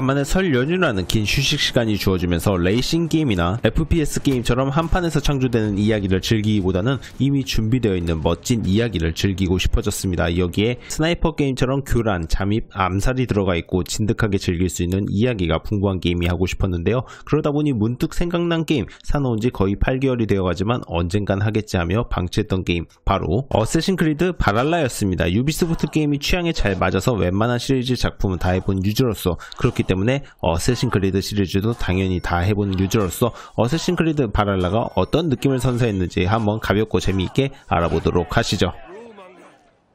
간만에 설 연휴라는 긴 휴식 시간이 주어지면서 레이싱 게임이나 FPS 게임처럼 한판에서 창조되는 이야기를 즐기기보다는 이미 준비되어 있는 멋진 이야기를 즐기고 싶어졌습니다. 여기에 스나이퍼 게임처럼 교란, 잠입, 암살이 들어가 있고 진득하게 즐길 수 있는 이야기가 풍부한 게임이 하고 싶었는데요. 그러다 보니 문득 생각난 게임 사놓은 지 거의 8개월이 되어가지만 언젠간 하겠지 하며 방치했던 게임 바로 어쌔신 크리드 발할라였습니다. 유비소프트 게임이 취향에 잘 맞아서 웬만한 시리즈 작품은 다 해본 유저로서 그렇기 때문에 어쌔신 크리드 시리즈도 당연히 다 해본 유저로서 어쌔신 크리드 발할라가 어떤 느낌을 선사했는지 한번 가볍고 재미있게 알아보도록 하시죠.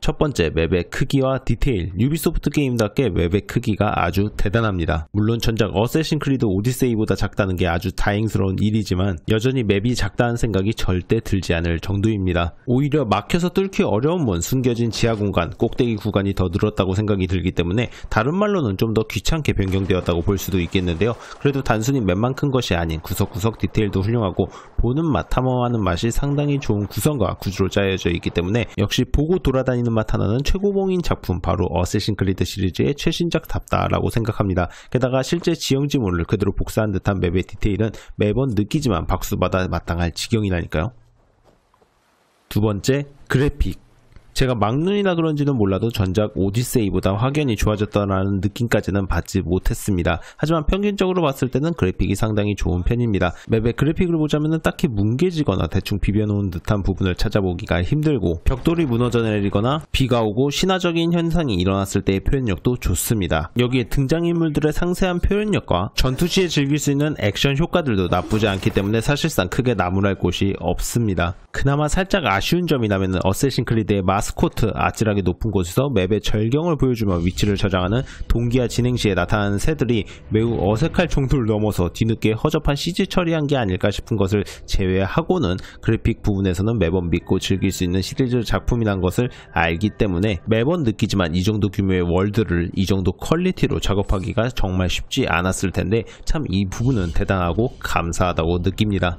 첫 번째 맵의 크기와 디테일 유비소프트 게임답게 맵의 크기가 아주 대단합니다. 물론 전작 어쌔신 크리드 오디세이보다 작다는 게 아주 다행스러운 일이지만 여전히 맵이 작다는 생각이 절대 들지 않을 정도입니다. 오히려 막혀서 뚫기 어려운 먼 숨겨진 지하 공간, 꼭대기 구간이 더 늘었다고 생각이 들기 때문에 다른 말로는 좀 더 귀찮게 변경되었다고 볼 수도 있겠는데요. 그래도 단순히 맵만 큰 것이 아닌 구석구석 디테일도 훌륭하고 보는 맛, 탐험하는 맛이 상당히 좋은 구성과 구조로 짜여져 있기 때문에 역시 보고 돌아다니는 맛 하나는 최고봉인 작품 바로 어쌔신 크리드 시리즈의 최신작답다라고 생각합니다. 게다가 실제 지형지물을 그대로 복사한 듯한 맵의 디테일은 매번 느끼지만 박수받아 마땅할 지경이라니까요. 두 번째, 그래픽. 제가 막눈이라 그런지는 몰라도 전작 오디세이보다 확연히 좋아졌다라는 느낌까지는 받지 못했습니다. 하지만 평균적으로 봤을 때는 그래픽이 상당히 좋은 편입니다. 맵의 그래픽을 보자면 딱히 뭉개지거나 대충 비벼놓은 듯한 부분을 찾아보기가 힘들고 벽돌이 무너져 내리거나 비가 오고 신화적인 현상이 일어났을 때의 표현력도 좋습니다. 여기에 등장인물들의 상세한 표현력과 전투 시에 즐길 수 있는 액션 효과들도 나쁘지 않기 때문에 사실상 크게 나무랄 곳이 없습니다. 그나마 살짝 아쉬운 점이라면 어쌔신 크리드의 마스코트 아찔하게 높은 곳에서 맵의 절경을 보여주며 위치를 저장하는 동기화 진행 시에 나타나는 새들이 매우 어색할 정도를 넘어서 뒤늦게 허접한 CG 처리한 게 아닐까 싶은 것을 제외하고는 그래픽 부분에서는 매번 믿고 즐길 수 있는 시리즈 작품이란 것을 알기 때문에 매번 느끼지만 이 정도 규모의 월드를 이 정도 퀄리티로 작업하기가 정말 쉽지 않았을 텐데 참 이 부분은 대단하고 감사하다고 느낍니다.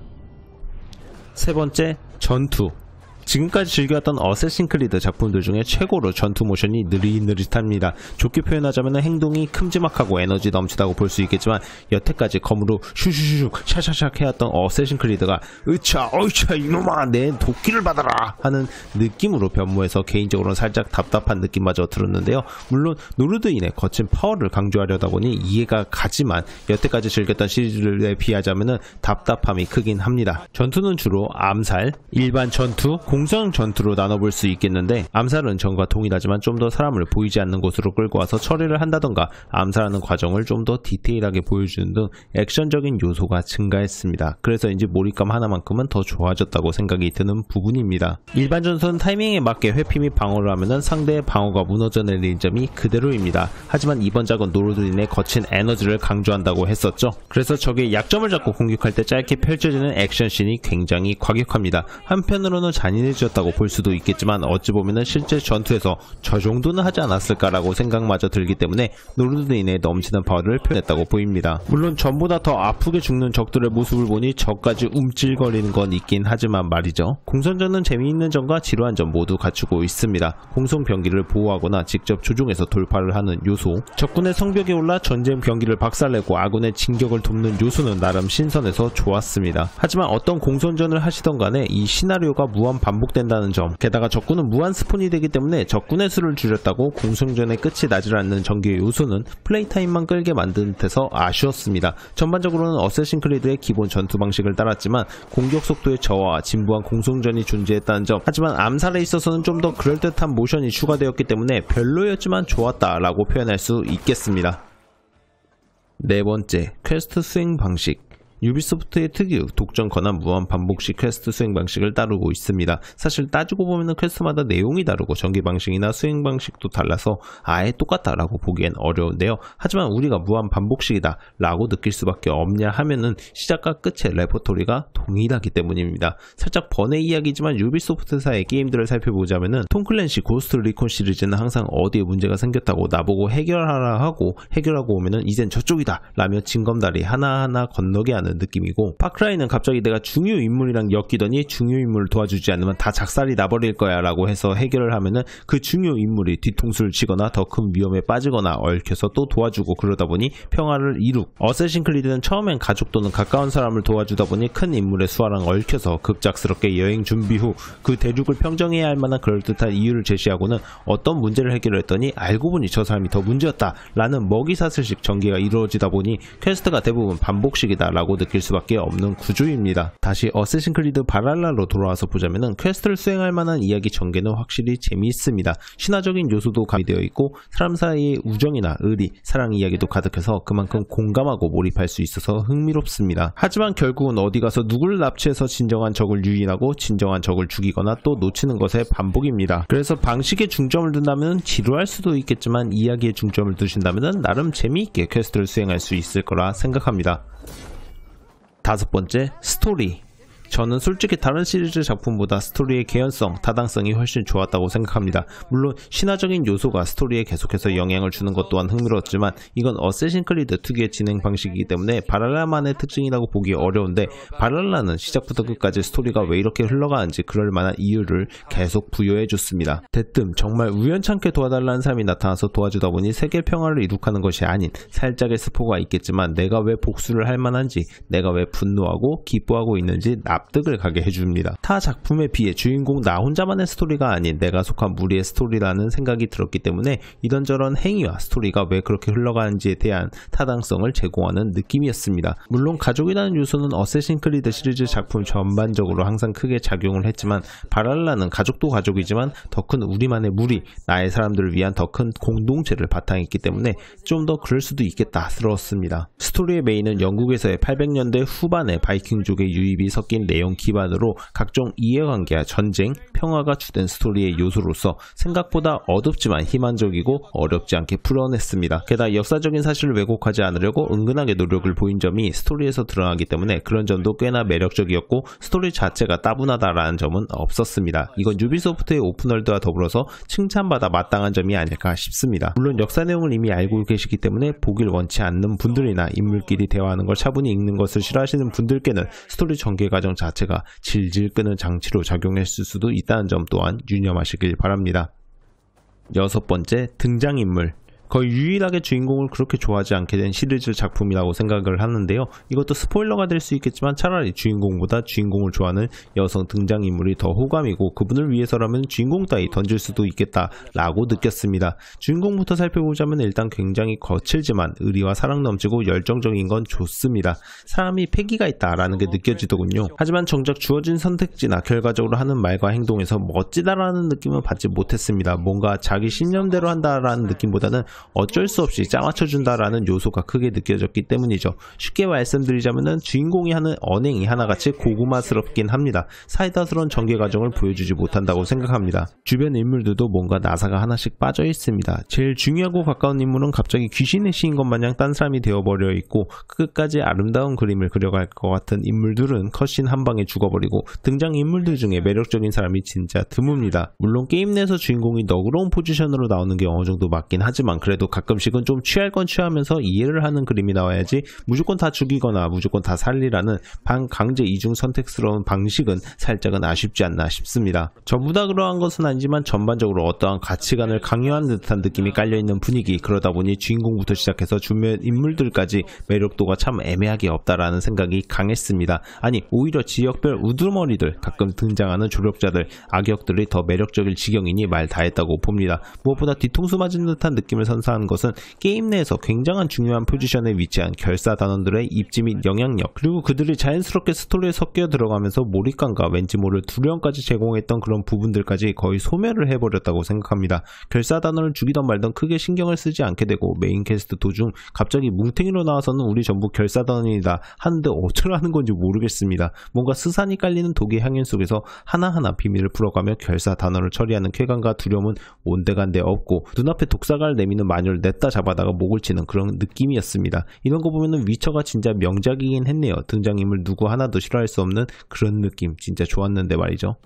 세 번째, 전투. 지금까지 즐겨왔던 어쌔신 크리드 작품들 중에 최고로 전투 모션이 느릿느릿합니다. 좋게 표현하자면 행동이 큼지막하고 에너지 넘치다고 볼 수 있겠지만 여태까지 검으로 슈슈슈 샤샤샥 해왔던 어쌔신 크리드가 으차 어이차 이놈아 내 도끼를 받아라 하는 느낌으로 변모해서 개인적으로는 살짝 답답한 느낌마저 들었는데요. 물론 노르드인의 거친 파워를 강조하려다 보니 이해가 가지만 여태까지 즐겼던 시리즈에 비하자면 답답함이 크긴 합니다. 전투는 주로 암살, 일반 전투, 공성 전투로 나눠볼 수 있겠는데 암살은 전과 동일하지만 좀 더 사람을 보이지 않는 곳으로 끌고 와서 처리를 한다던가 암살하는 과정을 좀 더 디테일하게 보여주는 등 액션적인 요소가 증가했습니다. 그래서인지 몰입감 하나만큼은 더 좋아졌다고 생각이 드는 부분입니다. 일반 전투는 타이밍에 맞게 회피 및 방어를 하면 상대의 방어가 무너져 내리는 점이 그대로입니다. 하지만 이번 작은 노르드인의 거친 에너지를 강조한다고 했었죠. 그래서 적의 약점을 잡고 공격할 때 짧게 펼쳐지는 액션씬이 굉장히 과격합니다. 한편으로는 잔인해 졌다고 볼 수도 있겠지만 어찌 보면 실제 전투에서 저 정도는 하지 않았을까라고 생각마저 들기 때문에 노르드인의 넘치는 파워를 표현했다고 보입니다. 물론 전보다 더 아프게 죽는 적들의 모습을 보니 저까지 움찔거리는 건 있긴 하지만 말이죠. 공성전은 재미있는 점과 지루한 점 모두 갖추고 있습니다. 공성 병기를 보호하거나 직접 조종해서 돌파를 하는 요소, 적군의 성벽에 올라 전쟁 병기를 박살내고 아군의 진격을 돕는 요소는 나름 신선해서 좋았습니다. 하지만 어떤 공성전을 하시던 간에 이 시나리오가 무한 반복 된다는 점, 게다가 적군은 무한 스폰이 되기 때문에 적군의 수를 줄였다고 공성전의 끝이 나질 않는 전개 요소는 플레이 타임만 끌게 만든 듯해서 아쉬웠습니다. 전반적으로는 어쌔신 크리드의 기본 전투 방식을 따랐지만 공격 속도의 저하와 진부한 공성전이 존재했다는 점, 하지만 암살에 있어서는 좀 더 그럴듯한 모션이 추가되었기 때문에 별로였지만 좋았다 라고 표현할 수 있겠습니다. 네 번째, 퀘스트 수행 방식. 유비소프트의 특유 독점 권한 무한 반복식 퀘스트 수행 방식을 따르고 있습니다. 사실 따지고 보면 퀘스트마다 내용이 다르고 전개 방식이나 수행 방식도 달라서 아예 똑같다라고 보기엔 어려운데요. 하지만 우리가 무한 반복식이다 라고 느낄 수밖에 없냐 하면은 시작과 끝의 레퍼토리가 동일하기 때문입니다. 살짝 번외 이야기지만 유비소프트사의 게임들을 살펴보자면은 톰클랜시 고스트 리콘 시리즈는 항상 어디에 문제가 생겼다고 나보고 해결하라 하고 해결하고 오면은 이젠 저쪽이다 라며 징검다리 하나하나 건너게 하는 있다라는 느낌이고 파크라이는 갑자기 내가 중요 인물이랑 엮이더니 중요 인물을 도와주지 않으면 다 작살이 나버릴 거야 라고 해서 해결을 하면은 그 중요 인물이 뒤통수를 치거나 더 큰 위험에 빠지거나 얽혀서 또 도와주고 그러다 보니 평화를 이룩. 어쌔신 클리드는 처음엔 가족 또는 가까운 사람을 도와주다 보니 큰 인물의 수하랑 얽혀서 급작스럽게 여행 준비 후 그 대륙을 평정해야 할 만한 그럴듯한 이유를 제시하고는 어떤 문제를 해결했더니 알고 보니 저 사람이 더 문제였다 라는 먹이사슬식 전개가 이루어지다 보니 퀘스트가 대부분 반복식이다 라고 느낄 수밖에 없는 구조입니다. 다시 어쌔신 크리드 발할라로 돌아와서 보자면은 퀘스트를 수행할 만한 이야기 전개는 확실히 재미있습니다. 신화적인 요소도 가미되어 있고 사람 사이의 우정이나 의리, 사랑 이야기도 가득해서 그만큼 공감하고 몰입할 수 있어서 흥미롭습니다. 하지만 결국은 어디 가서 누굴 납치해서 진정한 적을 유인하고 진정한 적을 죽이거나 또 놓치는 것의 반복입니다. 그래서 방식에 중점을 둔다면 지루할 수도 있겠지만 이야기에 중점을 두신다면 나름 재미있게 퀘스트를 수행할 수 있을 거라 생각합니다. 다섯 번째, 스토리. 저는 솔직히 다른 시리즈 작품보다 스토리의 개연성, 타당성이 훨씬 좋았다고 생각합니다. 물론 신화적인 요소가 스토리에 계속해서 영향을 주는 것 또한 흥미로웠지만 이건 어쌔신 크리드 특유의 진행 방식이기 때문에 발할라만의 특징이라고 보기 어려운데 발할라는 시작부터 끝까지 스토리가 왜 이렇게 흘러가는지 그럴 만한 이유를 계속 부여해 줬습니다. 대뜸 정말 우연찮게 도와달라는 사람이 나타나서 도와주다 보니 세계 평화를 이룩하는 것이 아닌 살짝의 스포가 있겠지만 내가 왜 복수를 할 만한지 내가 왜 분노하고 기뻐하고 있는지 납득을 가게 해줍니다. 타 작품에 비해 주인공 나 혼자만의 스토리가 아닌 내가 속한 무리의 스토리라는 생각이 들었기 때문에 이런저런 행위와 스토리가 왜 그렇게 흘러가는지에 대한 타당성을 제공하는 느낌이었습니다. 물론 가족이라는 요소는 어쌔신 크리드 시리즈 작품 전반적으로 항상 크게 작용을 했지만 발할라는 가족도 가족이지만 더 큰 우리만의 무리, 나의 사람들을 위한 더 큰 공동체를 바탕했기 때문에 좀 더 그럴 수도 있겠다 스러웠습니다. 스토리의 메인은 영국에서의 800년대 후반의 바이킹족의 유입이 섞인 내용 기반으로 각종 이해관계와 전쟁, 평화가 주된 스토리의 요소로서 생각보다 어둡지만 희망적이고 어렵지 않게 풀어냈습니다. 게다가 역사적인 사실을 왜곡하지 않으려고 은근하게 노력을 보인 점이 스토리에서 드러나기 때문에 그런 점도 꽤나 매력적이었고 스토리 자체가 따분하다라는 점은 없었습니다. 이건 유비소프트의 오픈월드와 더불어서 칭찬받아 마땅한 점이 아닐까 싶습니다. 물론 역사 내용을 이미 알고 계시기 때문에 보길 원치 않는 분들이나 인물끼리 대화하는 걸 차분히 읽는 것을 싫어하시는 분들께는 스토리 전개 과정 자체가 질질 끄는 장치로 작용했을 수도 있다는 점 또한 유념하시길 바랍니다. 여섯 번째, 등장인물. 거의 유일하게 주인공을 그렇게 좋아하지 않게 된 시리즈 작품이라고 생각을 하는데요. 이것도 스포일러가 될 수 있겠지만 차라리 주인공보다 주인공을 좋아하는 여성 등장인물이 더 호감이고 그분을 위해서라면 주인공 따위 던질 수도 있겠다라고 느꼈습니다. 주인공부터 살펴보자면 일단 굉장히 거칠지만 의리와 사랑 넘치고 열정적인 건 좋습니다. 사람이 패기가 있다라는 게 느껴지더군요. 하지만 정작 주어진 선택지나 결과적으로 하는 말과 행동에서 멋지다라는 느낌은 받지 못했습니다. 뭔가 자기 신념대로 한다라는 느낌보다는 어쩔 수 없이 짜맞춰준다라는 요소가 크게 느껴졌기 때문이죠. 쉽게 말씀드리자면 주인공이 하는 언행이 하나같이 고구마스럽긴 합니다. 사이다스러운 전개 과정을 보여주지 못한다고 생각합니다. 주변 인물들도 뭔가 나사가 하나씩 빠져 있습니다. 제일 중요하고 가까운 인물은 갑자기 귀신의 시인 것 마냥 딴 사람이 되어버려 있고 끝까지 아름다운 그림을 그려갈 것 같은 인물들은 컷신 한 방에 죽어버리고 등장 인물들 중에 매력적인 사람이 진짜 드뭅니다. 물론 게임 내에서 주인공이 너그러운 포지션으로 나오는 게 어느 정도 맞긴 하지만 그래도 가끔씩은 좀 취할 건 취하면서 이해를 하는 그림이 나와야지 무조건 다 죽이거나 무조건 다 살리라는 반강제 이중 선택스러운 방식은 살짝은 아쉽지 않나 싶습니다. 전부 다 그러한 것은 아니지만 전반적으로 어떠한 가치관을 강요한 듯한 느낌이 깔려있는 분위기 그러다 보니 주인공부터 시작해서 주변 인물들까지 매력도가 참 애매하게 없다라는 생각이 강했습니다. 아니 오히려 지역별 우두머리들 가끔 등장하는 조력자들 악역들이 더 매력적일 지경이니 말 다했다고 봅니다. 무엇보다 뒤통수 맞은 듯한 느낌을 선사하는 것은 게임 내에서 굉장한 중요한 포지션에 위치한 결사 단원들의 입지 및 영향력 그리고 그들이 자연스럽게 스토리에 섞여 들어가면서 몰입감과 왠지 모를 두려움까지 제공했던 그런 부분들까지 거의 소멸을 해버렸다고 생각합니다. 결사 단원을 죽이던 말던 크게 신경을 쓰지 않게 되고 메인 퀘스트 도중 갑자기 뭉탱이로 나와서는 우리 전부 결사 단원이다 하는데 어쩌라는 건지 모르겠습니다. 뭔가 스산이 깔리는 독의 향연 속에서 하나하나 비밀을 풀어가며 결사 단원을 처리하는 쾌감과 두려움은 온데간데 없고 눈앞에 독사가를 내미는 마녀를 냈다 잡아다가 목을 치는 그런 느낌이었습니다. 이런 거 보면은 위쳐가 진짜 명작이긴 했네요. 등장인물 누구 하나도 싫어할 수 없는 그런 느낌 진짜 좋았는데 말이죠.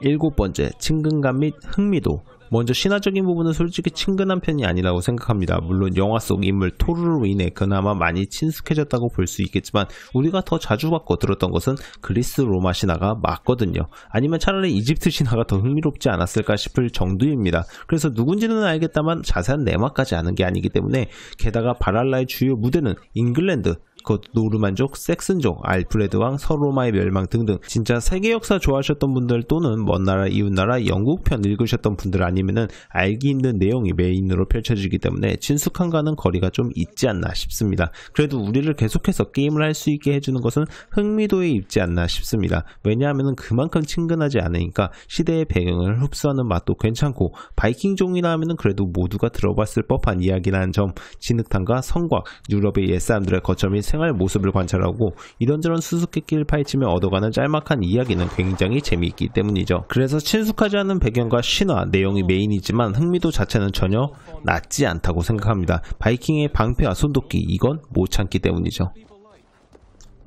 일곱 번째, 친근감 및 흥미도. 먼저 신화적인 부분은 솔직히 친근한 편이 아니라고 생각합니다. 물론 영화 속 인물 토르로 인해 그나마 많이 친숙해졌다고 볼 수 있겠지만 우리가 더 자주 받고 들었던 것은 그리스 로마 신화가 맞거든요. 아니면 차라리 이집트 신화가 더 흥미롭지 않았을까 싶을 정도입니다. 그래서 누군지는 알겠다만 자세한 내막까지 아는 게 아니기 때문에 게다가 발할라의 주요 무대는 잉글랜드 곧 노르만족, 색슨족, 알프레드 왕, 서로마의 멸망 등등 진짜 세계 역사 좋아하셨던 분들 또는 먼 나라 이웃 나라 영국 편 읽으셨던 분들 아니면은 알기 힘든 내용이 메인으로 펼쳐지기 때문에 친숙함과는 거리가 좀 있지 않나 싶습니다. 그래도 우리를 계속해서 게임을 할 수 있게 해주는 것은 흥미도에 있지 않나 싶습니다. 왜냐하면 그만큼 친근하지 않으니까 시대의 배경을 흡수하는 맛도 괜찮고 바이킹족이라 하면은 그래도 모두가 들어봤을 법한 이야기라는 점, 진흙탕과 성곽, 유럽의 옛사람들의 거점 및생 활 모습을 관찰하고 이런저런 수수께끼를 파헤치며 얻어가는 짤막한 이야기는 굉장히 재미있기 때문이죠. 그래서 친숙하지 않은 배경과 신화, 내용이 메인이지만 흥미도 자체는 전혀 낮지 않다고 생각합니다. 바이킹의 방패와 손도끼 이건 못 참기 때문이죠.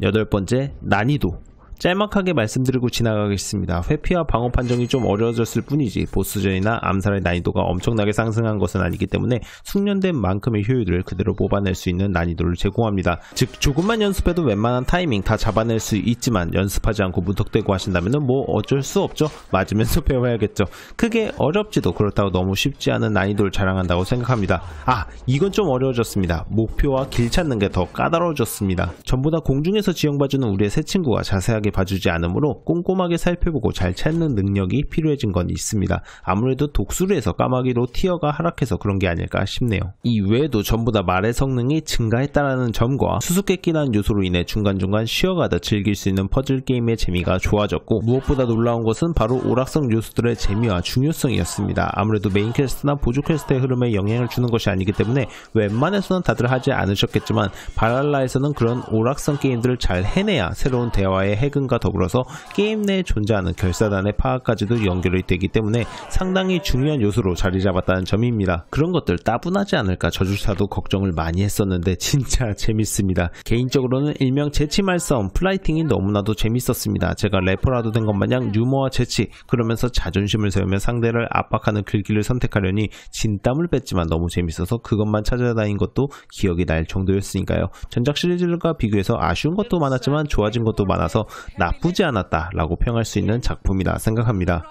여덟 번째, 난이도. 짤막하게 말씀드리고 지나가겠습니다. 회피와 방어 판정이 좀 어려워졌을 뿐이지 보스전이나 암살의 난이도가 엄청나게 상승한 것은 아니기 때문에 숙련된 만큼의 효율을 그대로 뽑아낼 수 있는 난이도를 제공합니다. 즉 조금만 연습해도 웬만한 타이밍 다 잡아낼 수 있지만 연습하지 않고 무턱대고 하신다면 뭐 어쩔 수 없죠. 맞으면서 배워야겠죠. 크게 어렵지도 그렇다고 너무 쉽지 않은 난이도를 자랑한다고 생각합니다. 아 이건 좀 어려워졌습니다. 목표와 길 찾는 게 더 까다로워졌습니다. 전부 다 공중에서 지형 봐주는 우리의 새 친구가 자세하게 봐주지 않으므로 꼼꼼하게 살펴보고 잘 찾는 능력이 필요해진 건 있습니다. 아무래도 독수리에서 까마귀로 티어가 하락해서 그런 게 아닐까 싶네요. 이 외에도 전부 다 말의 성능이 증가했다라는 점과 수수께끼라는 요소로 인해 중간중간 쉬어가다 즐길 수 있는 퍼즐 게임의 재미가 좋아졌고 무엇보다 놀라운 것은 바로 오락성 요소들의 재미와 중요성이었습니다. 아무래도 메인 퀘스트나 보조 퀘스트의 흐름에 영향을 주는 것이 아니기 때문에 웬만해서는 다들 하지 않으셨겠지만 발할라에서는 그런 오락성 게임들을 잘 해내야 새로운 대화의 해금과 더불어서 게임 내에 존재하는 결사단의 파악까지도 연결이 되기 때문에 상당히 중요한 요소로 자리 잡았다는 점입니다. 그런 것들 따분하지 않을까 저조차도 걱정을 많이 했었는데 진짜 재밌습니다. 개인적으로는 일명 재치 말 싸움 flyting이 너무나도 재밌었습니다. 제가 래퍼라도 된 것 마냥 유머와 재치 그러면서 자존심을 세우며 상대를 압박하는 글귀를 선택하려니 진땀을 뺐지만 너무 재밌어서 그것만 찾아다닌 것도 기억이 날 정도였으니까요. 전작 시리즈들과 비교해서 아쉬운 것도 많았지만 좋아진 것도 많아서 나쁘지 않았다라고 평할 수 있는 작품이라 생각합니다.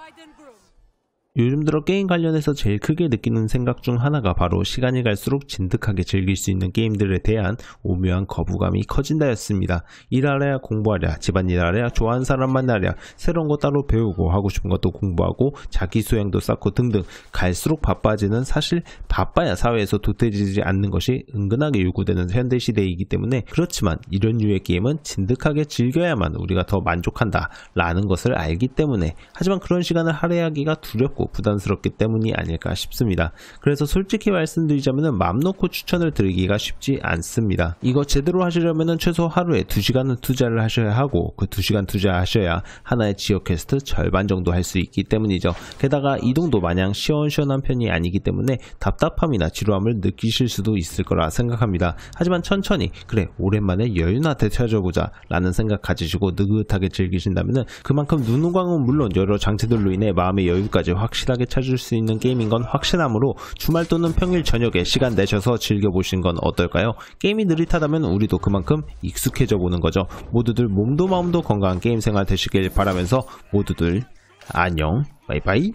요즘 들어 게임 관련해서 제일 크게 느끼는 생각 중 하나가 바로 시간이 갈수록 진득하게 즐길 수 있는 게임들에 대한 오묘한 거부감이 커진다였습니다. 일하랴 공부하랴 집안일 하랴 좋아하는 사람 만나랴 새로운 거 따로 배우고 하고 싶은 것도 공부하고 자기 소양도 쌓고 등등 갈수록 바빠지는 사실 바빠야 사회에서 도태지지 않는 것이 은근하게 요구되는 현대 시대이기 때문에 그렇지만 이런 류의 게임은 진득하게 즐겨야만 우리가 더 만족한다 라는 것을 알기 때문에 하지만 그런 시간을 할애하기가 두렵고 부담스럽기 때문이 아닐까 싶습니다. 그래서 솔직히 말씀드리자면 맘 놓고 추천을 드리기가 쉽지 않습니다. 이거 제대로 하시려면 최소 하루에 2시간은 투자를 하셔야 하고 그 2시간 투자하셔야 하나의 지역 퀘스트 절반 정도 할 수 있기 때문이죠. 게다가 이동도 마냥 시원시원한 편이 아니기 때문에 답답함이나 지루함을 느끼실 수도 있을 거라 생각합니다. 하지만 천천히 그래 오랜만에 여유나 되찾아보자 라는 생각 가지시고 느긋하게 즐기신다면 그만큼 눈호강은 물론 여러 장치들로 인해 마음의 여유까지 확실하게 찾을 수 있는 게임인 건 확실하므로 주말 또는 평일 저녁에 시간 내셔서 즐겨보신 건 어떨까요? 게임이 느릿하다면 우리도 그만큼 익숙해져 보는 거죠. 모두들 몸도 마음도 건강한 게임 생활 되시길 바라면서 모두들 안녕 바이바이